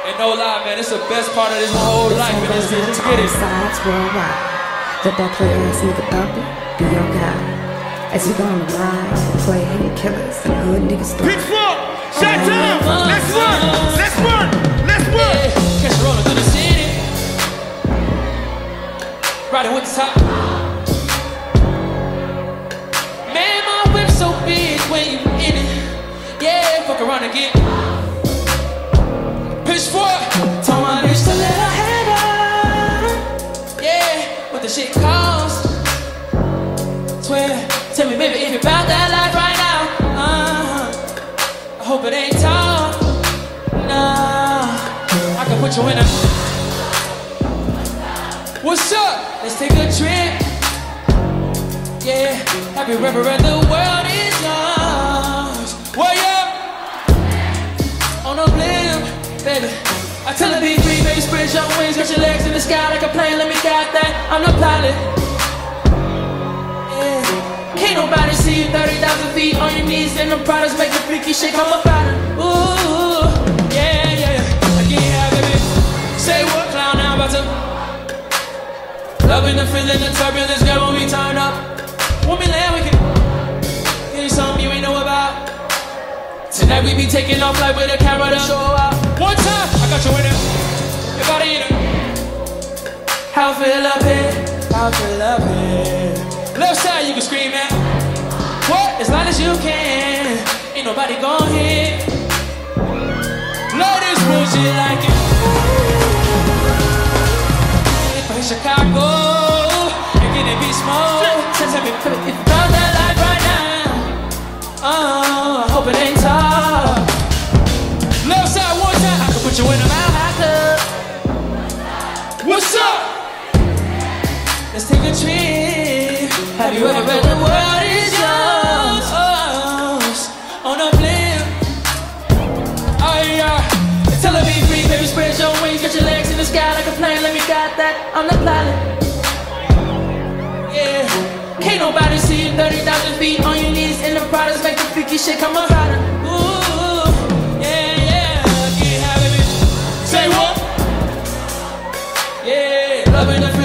And no lie, man, it's the best part of this whole life, and it's to get it. Sides worldwide. Let that play ass nigga thumpy be your guy. As we gonna ride, play hate killers and hood niggas. Big four, shut down. Let's run. Let's run. Let's run. Catch a rolling through the city. Riding with the top. Man, my whip so big when you in it. Yeah, fuck around and shit cost. Swear, tell me, baby, if you about that life right now. Uh-huh. I hope it ain't tough. Nah, I can put you in a. What's up? Let's take a trip. Yeah, happy river and the world is yours. Way up on a blimp, baby. I tell her be free, baby, spread your wings, got your legs in the sky like a guide that. I'm the pilot. Yeah. Can't nobody see you 30,000 feet on your knees and the products make the freaky shit come about it. Ooh, yeah, yeah, yeah. Again, yeah, baby. Say what, clown, now I'm about to. Loving the feeling, the turbulence, girl, when we turn up. When we land, we can. Give you something you ain't know about. Tonight we be taking off like with a camera to show out. One time, I got you in it. I feel up here, how I feel up here. Left side, you can scream at. What? As loud as you can. Ain't nobody gon' hit. Love this bullshit like it. If I Chicago, and get it be small. Tell me if Let's take a trip. Have you ever read the world is yours? On a blimp. Oh yeah. Tell her be free, baby, spread your wings, get your legs in the sky like a plane. Let me guide that. I'm the pilot. Yeah. Can't nobody see you 30,000 feet on your knees in the products make the freaky shit come about it. Ooh, yeah, yeah. Get high, baby. Say what? Yeah, loving the